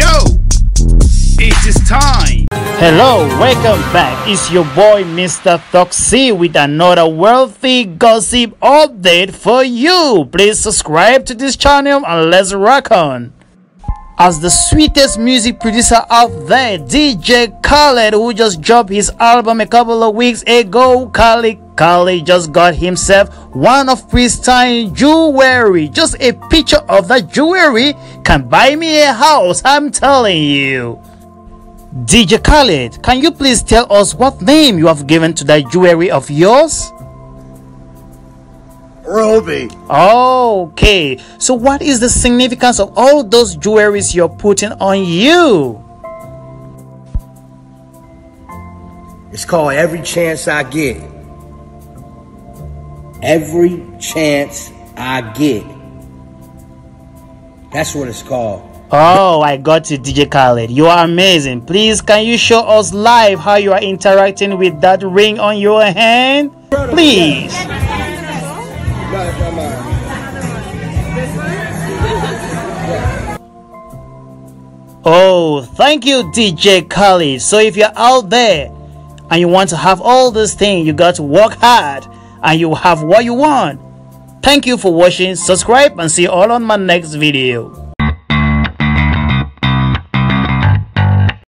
Yo, it is time. Hello, welcome back. It's your boy Mr. Thoxy with another wealthy gossip update for you. Please subscribe to this channel and let's rock on. As the sweetest music producer out there, DJ Khaled, who just dropped his album a couple of weeks ago, Khaled Khaled just got himself one of pristine jewelry. Just a picture of that jewelry can buy me a house, I'm telling you. DJ Khaled, can you please tell us what name you have given to that jewelry of yours? Ruby. Okay, so what is the significance of all those jewelries you're putting on you? It's called Every Chance I Get. Every Chance I Get. That's what it's called. Oh, I got it, DJ Khaled. You are amazing. Please, can you show us live how you are interacting with that ring on your hand? Please. Oh, thank you, DJ Khaled. So if you're out there and you want to have all these things, you got to work hard and you have what you want. Thank you for watching. Subscribe and see you all on my next video.